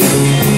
you.